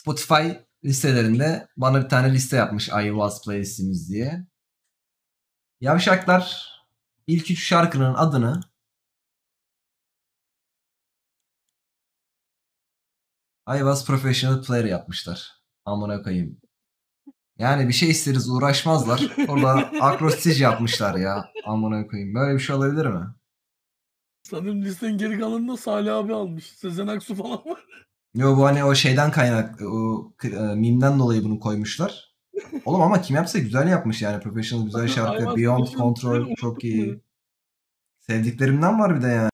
Spotify listelerinde bana bir tane liste yapmış I Was playlistimiz diye. Yavşaklar ilk üç şarkının adını I Was Professional Player yapmışlar. Amına koyayım. Yani bir şey isteriz uğraşmazlar. Orada akrostiş yapmışlar ya. Amına koyayım. Böyle bir şey olabilir mi? Sanırım listenin geri kalanını da Salih abi almış. Sezen Aksu falan var. Yo bu hani o şeyden kaynak o e, mimden dolayı bunu koymuşlar. Oğlum ama kim yapsa güzel yapmış yani. Professional güzel şarkı. Beyond Control çok iyi. Sevdiklerimden var bir de yani.